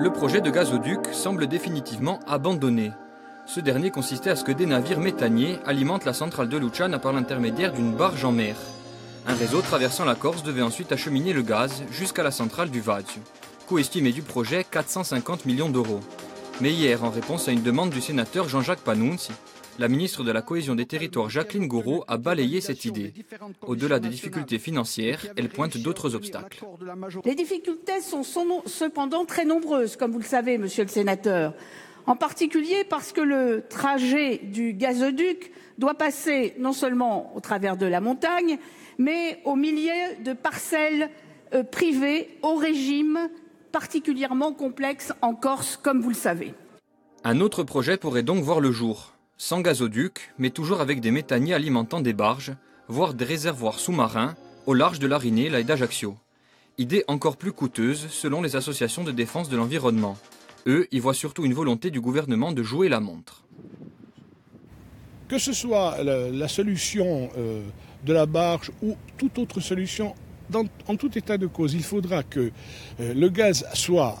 Le projet de gazoduc semble définitivement abandonné. Ce dernier consistait à ce que des navires méthaniers alimentent la centrale de Luciana par l'intermédiaire d'une barge en mer. Un réseau traversant la Corse devait ensuite acheminer le gaz jusqu'à la centrale du Vazio. Coût estimé du projet 450 millions d'euros. Mais hier, en réponse à une demande du sénateur Jean-Jacques Panunzi, la ministre de la Cohésion des Territoires Jacqueline Gouraud a balayé cette idée. Au-delà des difficultés financières, elle pointe d'autres obstacles. Les difficultés sont cependant très nombreuses, comme vous le savez, monsieur le sénateur. En particulier parce que le trajet du gazoduc doit passer non seulement au travers de la montagne, mais au milieu de parcelles euh, privées au régime particulièrement complexe en Corse, comme vous le savez. Un autre projet pourrait donc voir le jour sans gazoduc, mais toujours avec des méthaniers alimentant des barges, voire des réservoirs sous-marins, au large de l'Arinée et d'Ajaccio. Idée encore plus coûteuse selon les associations de défense de l'environnement. Eux y voient surtout une volonté du gouvernement de jouer la montre. Que ce soit la, solution euh, de la barge ou toute autre solution, en tout état de cause, il faudra que euh, le gaz soit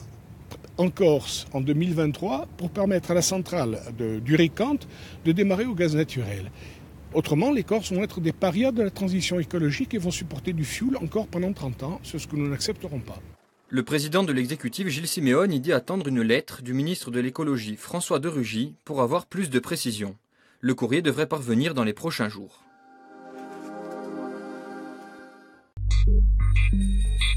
en Corse en 2023 pour permettre à la centrale de, du Ricante de démarrer au gaz naturel. Autrement, les Corses vont être des parias de la transition écologique et vont supporter du fioul encore pendant 30 ans, ce que nous n'accepterons pas. Le président de l'exécutif Gilles Siméon y dit attendre une lettre du ministre de l'écologie François de Rugy pour avoir plus de précisions. Le courrier devrait parvenir dans les prochains jours. Thank you.